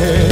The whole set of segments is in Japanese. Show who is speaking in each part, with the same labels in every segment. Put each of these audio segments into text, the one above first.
Speaker 1: head.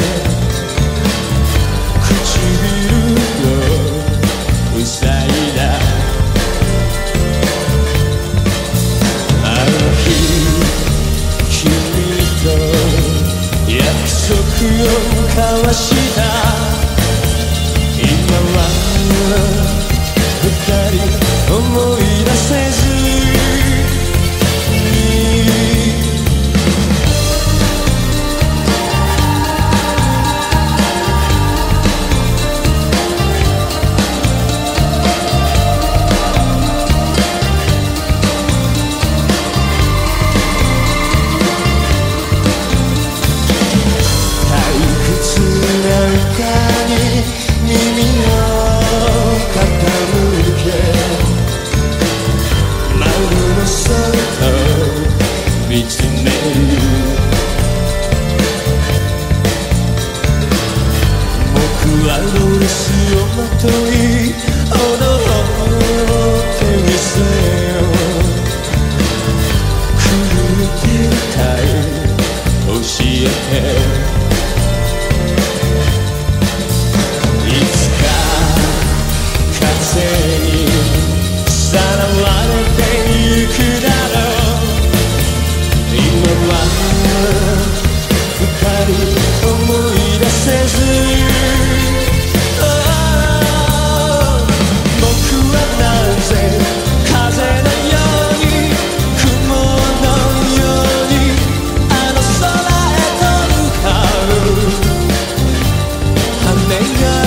Speaker 1: 踊ってせよ狂ってい教えて風にさらわれてゆく yeah.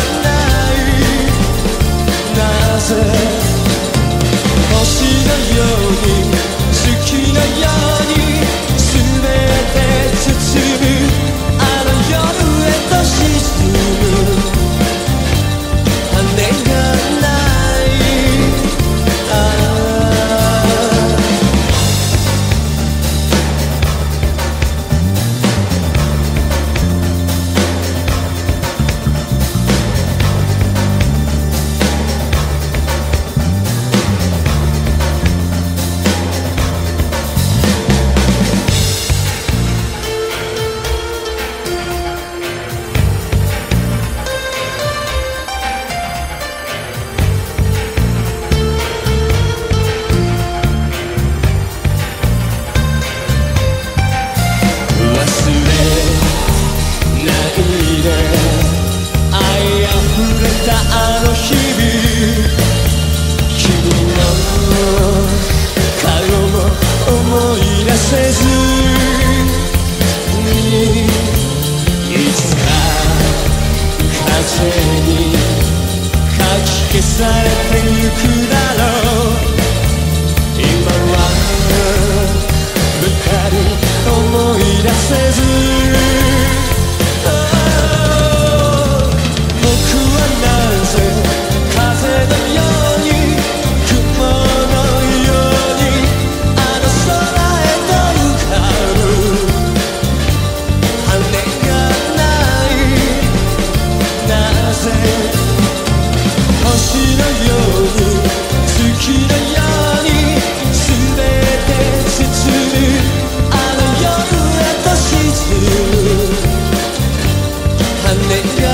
Speaker 1: Yeah.